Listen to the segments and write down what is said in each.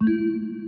Música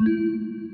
Música